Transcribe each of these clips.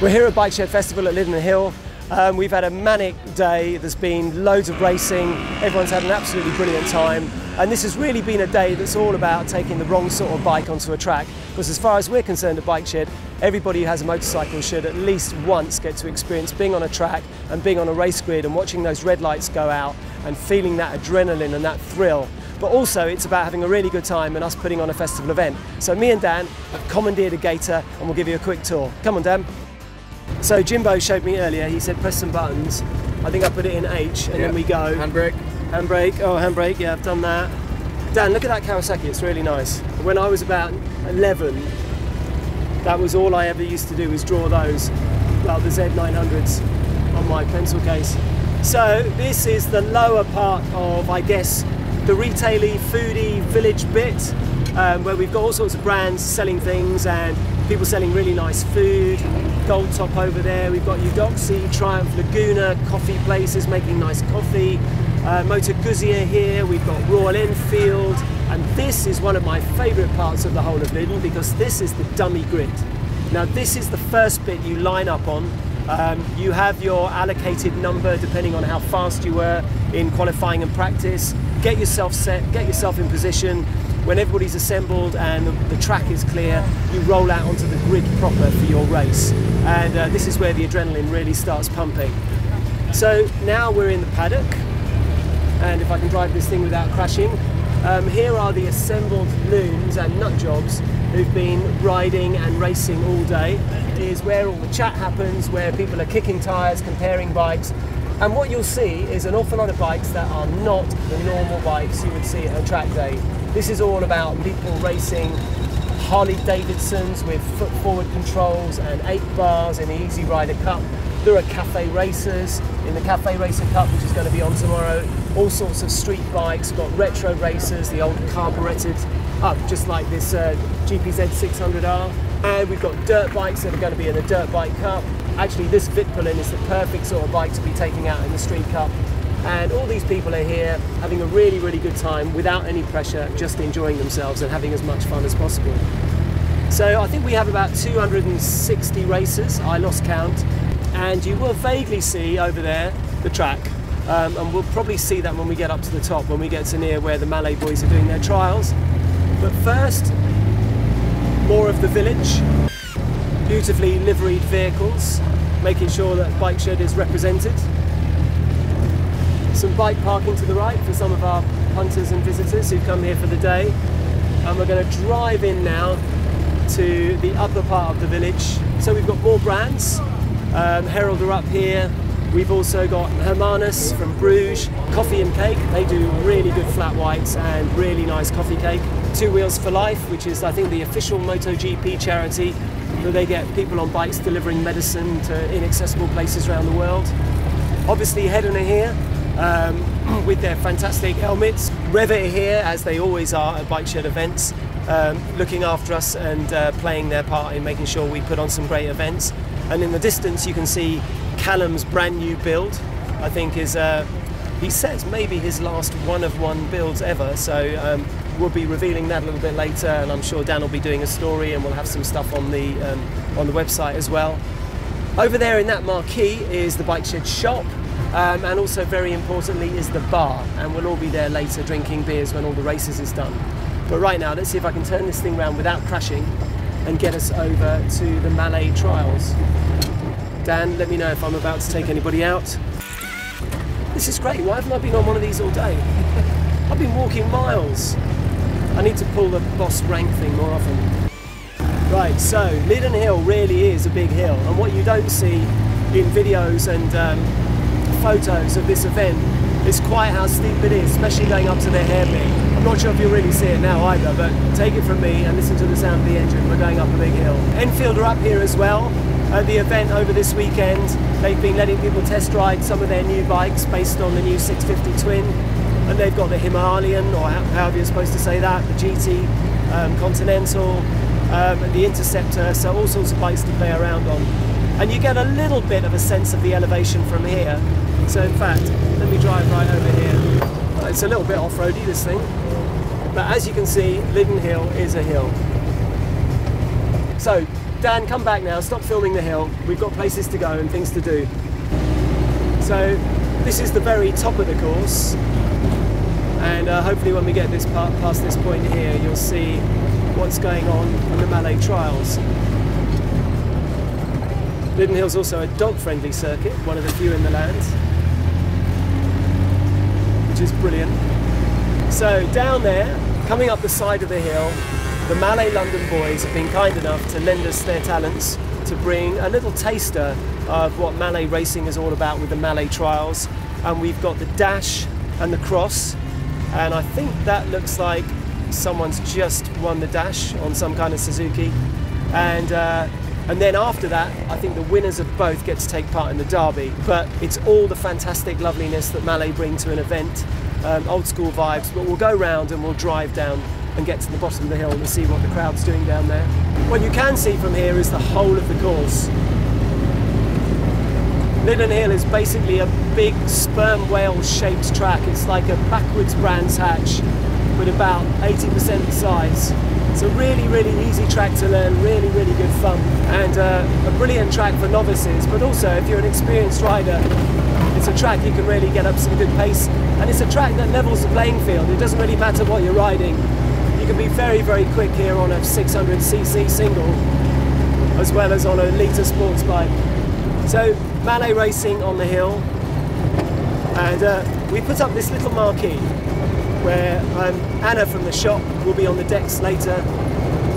We're here at Bike Shed Festival at Lydden Hill. Um, we've had a manic day, there's been loads of racing, everyone's had an absolutely brilliant time. And this has really been a day that's all about taking the wrong sort of bike onto a track. Because as far as we're concerned at Bike Shed, everybody who has a motorcycle should at least once get to experience being on a track and being on a race grid and watching those red lights go out and feeling that adrenaline and that thrill but also it's about having a really good time and us putting on a festival event. So me and Dan have commandeered a gator and we'll give you a quick tour. Come on Dan. So Jimbo showed me earlier, he said press some buttons. I think I put it in H and Yeah. then we go. Handbrake. Handbrake, oh handbrake, yeah I've done that. Dan, look at that Kawasaki, it's really nice. When I was about 11, that was all I ever used to do was draw those, well the Z900s on my pencil case. So this is the lower part of, I guess, the retaily, foodie village bit, um, where we've got all sorts of brands selling things and people selling really nice food. Gold Top over there, we've got Eudoxie, Triumph Laguna, coffee places making nice coffee. Uh, Moto Guzzi here, we've got Royal Enfield, and this is one of my favourite parts of the whole of Lydden because this is the dummy grid. Now this is the first bit you line up on. Um, you have your allocated number depending on how fast you were in qualifying and practice. Get yourself set, get yourself in position. When everybody's assembled and the, track is clear, you roll out onto the grid proper for your race. And uh, this is where the adrenaline really starts pumping. So now we're in the paddock, and if I can drive this thing without crashing, um, here are the assembled loons and nut jobs who've been riding and racing all day. Is where all the chat happens, where people are kicking tyres, comparing bikes, and what you'll see is an awful lot of bikes that are not the normal bikes you would see at a track day. This is all about people racing Harley Davidsons with foot forward controls and ape bars in the Easy Rider Cup. There are cafe racers in the Cafe Racer Cup, which is going to be on tomorrow. All sorts of street bikes. Got retro racers, the old carburetted up, just like this uh, GPZ 600R. And we've got dirt bikes that are going to be in the Dirt Bike Cup. Actually, this Vitpilen is the perfect sort of bike to be taking out in the Street Cup. And all these people are here having a really, really good time without any pressure, just enjoying themselves and having as much fun as possible. So I think we have about 260 racers, I lost count, and you will vaguely see over there the track. Um, and we'll probably see that when we get up to the top, when we get to near where the Malle boys are doing their trials. But first, more of the village, beautifully liveried vehicles, making sure that Bike Shed is represented. Some bike parking to the right for some of our hunters and visitors who've come here for the day. And we're going to drive in now to the upper part of the village. So we've got more brands. Um, Herald are up here. We've also got Hermanus from Bruges, Coffee and Cake. They do really good flat whites and really nice coffee cake. Two Wheels for Life, which is I think the official MotoGP charity, where they get people on bikes delivering medicine to inaccessible places around the world. Obviously Hedon are here um, with their fantastic helmets. Revit here, as they always are at Bike Shed events, um, looking after us and uh, playing their part in making sure we put on some great events. And in the distance you can see Callum's brand new build, I think is, uh, he says maybe his last one of one builds ever. So um, we'll be revealing that a little bit later and I'm sure Dan will be doing a story and we'll have some stuff on the, um, on the website as well. Over there in that marquee is the Bike Shed shop, um, and also very importantly is the bar, and we'll all be there later drinking beers when all the races is done. But right now, let's see if I can turn this thing around without crashing and get us over to the Malle trials. Dan, let me know if I'm about to take anybody out. This is great. Why haven't I been on one of these all day? I've been walking miles. I need to pull the boss rank thing more often. Right, so Lydden Hill really is a big hill, and what you don't see in videos and um, photos of this event is quite how steep it is, especially going up to the hairpin. I'm not sure if you'll really see it now either, but take it from me and listen to the sound of the engine. We're going up a big hill. Enfield are up here as well at the event over this weekend. They've been letting people test ride some of their new bikes based on the new 650 Twin, and they've got the Himalayan, or however you're supposed to say that, the GT um, Continental, um, the Interceptor, so all sorts of bikes to play around on. And you get a little bit of a sense of the elevation from here. So in fact, let me drive right over here. It's a little bit off-roady, this thing. But as you can see, Lydden Hill is a hill. So Dan, come back now. Stop filming the hill. We've got places to go and things to do. So this is the very top of the course, and uh, hopefully when we get this part, past this point here, you'll see what's going on in the Malle Trials. Lydden Hill's also a dog-friendly circuit, one of the few in the land, which is brilliant. So down there, coming up the side of the hill, the Malle London boys have been kind enough to lend us their talents to bring a little taster of what Malle racing is all about with the Malle trials. And we've got the dash and the cross, and I think that looks like someone's just won the dash on some kind of Suzuki. And uh, and then after that, I think the winners of both get to take part in the derby. But it's all the fantastic loveliness that Malle bring to an event, um, old school vibes. But we'll go round and we'll drive down and get to the bottom of the hill and see what the crowd's doing down there. What you can see from here is the whole of the course. Lydden Hill is basically a big sperm whale shaped track. It's like a backwards Brands Hatch with about 80% the size. It's a really, really easy track to learn, really, really good fun, and uh, a brilliant track for novices. But also, if you're an experienced rider, it's a track you can really get up some good pace, and it's a track that levels the playing field. It doesn't really matter what you're riding. You can be very, very quick here on a 600cc single, as well as on a litre sports bike. So, Malle racing on the hill, and uh, we put up this little marquee where um, Anna from the shop will be on the decks later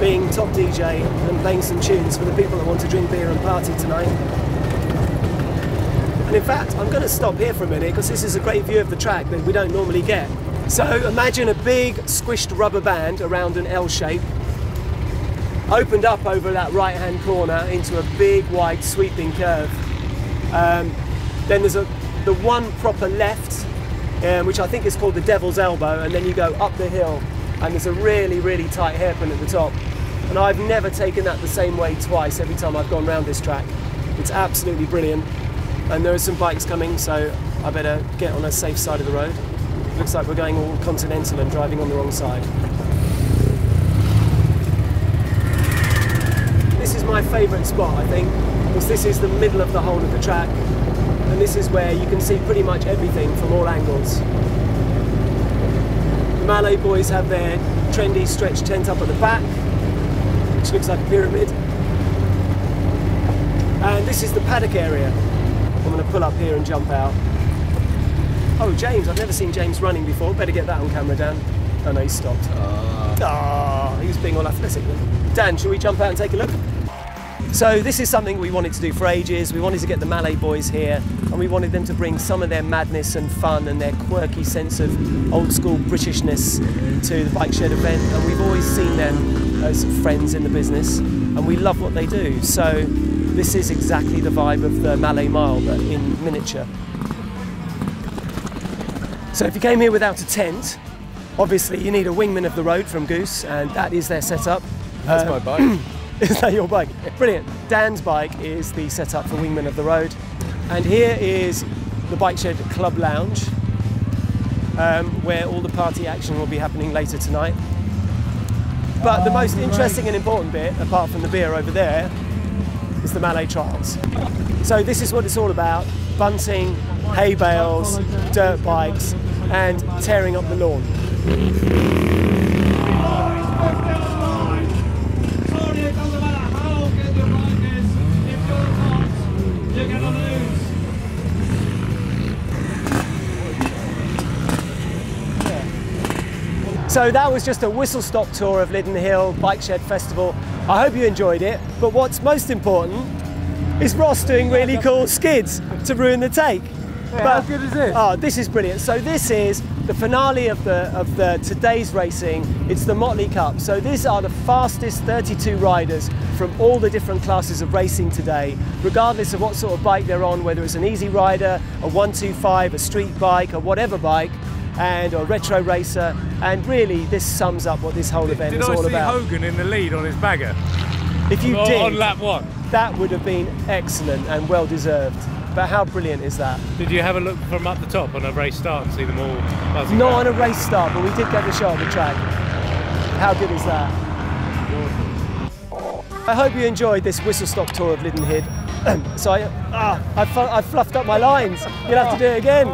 being top DJ and playing some tunes for the people that want to drink beer and party tonight. And in fact, I'm going to stop here for a minute because this is a great view of the track that we don't normally get. So imagine a big squished rubber band around an L shape, opened up over that right hand corner into a big wide sweeping curve. Um, then there's a, the one proper left um, which I think is called the Devil's Elbow, and then you go up the hill, and there's a really, really tight hairpin at the top. And I've never taken that the same way twice every time I've gone round this track. It's absolutely brilliant. And there are some bikes coming, so I better get on a safe side of the road. Looks like we're going all continental and driving on the wrong side. This is my favourite spot, I think, because this is the middle of the whole of the track and this is where you can see pretty much everything from all angles. The Malle boys have their trendy stretch tent up at the back, which looks like a pyramid. And this is the paddock area. I'm going to pull up here and jump out. Oh, James, I've never seen James running before. Better get that on camera, Dan. Oh no, he stopped. Ah, oh, he was being all athletic. Dan, shall we jump out and take a look? So this is something we wanted to do for ages. We wanted to get the Malle boys here and we wanted them to bring some of their madness and fun and their quirky sense of old school Britishness to the Bike Shed event and we've always seen them as friends in the business and we love what they do. So this is exactly the vibe of the Malle Mile but in miniature. So if you came here without a tent, obviously you need a wingman of the road from Goose and that is their setup. That's uh, my bike. Is that your bike? Brilliant. Dan's bike is the setup for Wingman of the Road. And here is the Bike Shed Club Lounge, um, where all the party action will be happening later tonight. But the most interesting and important bit, apart from the beer over there, is the Malle Trials. So this is what it's all about, bunting, hay bales, dirt bikes, and tearing up the lawn. So that was just a whistle stop tour of Lydden Hill Bike Shed Festival. I hope you enjoyed it, but what's most important is Ross doing really cool skids to ruin the take. Yeah, but, how good is this? Oh, this is brilliant. So this is the finale of the of the today's racing. It's the Motley Cup. So these are the fastest 32 riders from all the different classes of racing today, regardless of what sort of bike they're on, whether it's an easy rider, a 125, a street bike, or whatever bike and a retro racer. And really, this sums up what this whole did, event did is I all see about. Hogan in the lead on his bagger? If you on, did, on lap one, that would have been excellent and well deserved. But how brilliant is that? Did you have a look from up the top on a race start and see them all buzzing? Not on a race start, but we did get the shot of the track. How good is that? I hope you enjoyed this whistle stop tour of Lidenhid. so I, ah, I, I fluffed up my lines. You'll have to do it again.